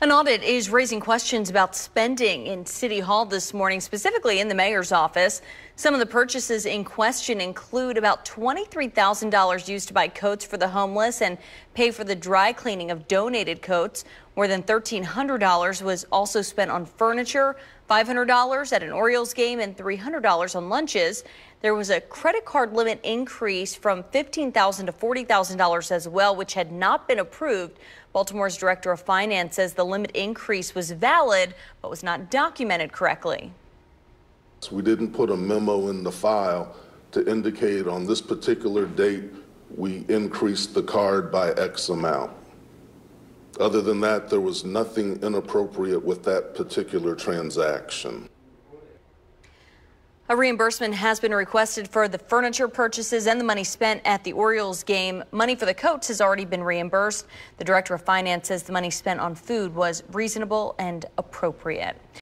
An audit is raising questions about spending in City Hall this morning, specifically in the mayor's office. Some of the purchases in question include about $23,000 used to buy coats for the homeless and pay for the dry cleaning of donated coats. More than $1,300 was also spent on furniture, $500 at an Orioles game, and $300 on lunches. There was a credit card limit increase from $15,000 to $40,000 as well, which had not been approved. Baltimore's director of finance says the limit increase was valid, but was not documented correctly. We didn't put a memo in the file to indicate on this particular date we increased the card by X amount. Other than that, there was nothing inappropriate with that particular transaction. A reimbursement has been requested for the furniture purchases and the money spent at the Orioles game. Money for the coats has already been reimbursed. The director of finance says the money spent on food was reasonable and appropriate.